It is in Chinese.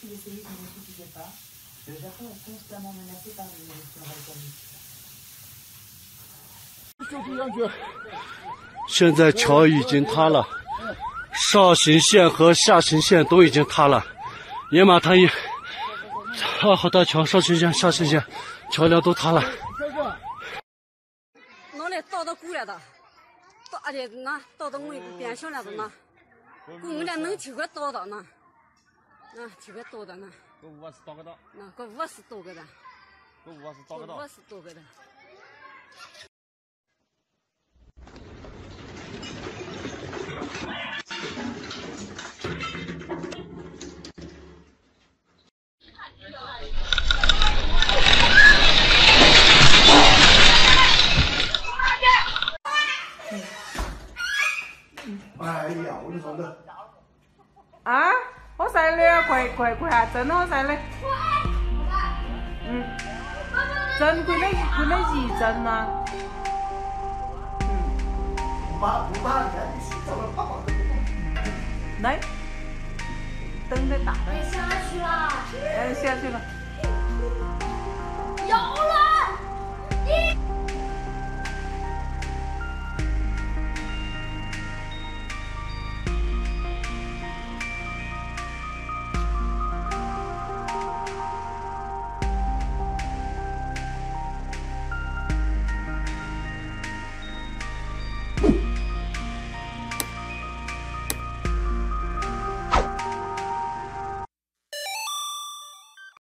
si les séismes ne suffisaient pas, le Japon est constamment menacé par une éruption volcanique. 现在桥已经塌了，上行线和下行线都已经塌了，野马滩一二号大桥上行线、下行线桥梁都塌了。那里倒到过来的，倒而且那倒到我们边上来的呢，我们俩能几个倒的呢？那几个多的呢？个五十多个的，那个五十多个的，个五是倒个五十多个的。哎呀，我跟你说的。啊，好犀利啊！快快快下震好犀利。嗯，真佢呢佢呢二震啊。不怕你看你洗澡了，怕不来，灯在打的。下去了，哎，下去了。有了，一。